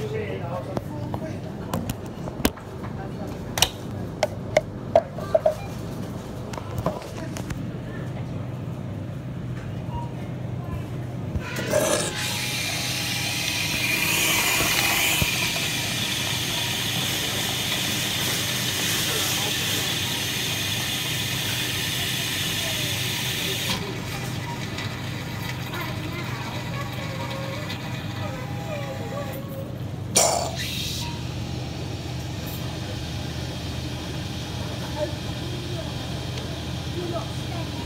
주제에 나와서 not stay.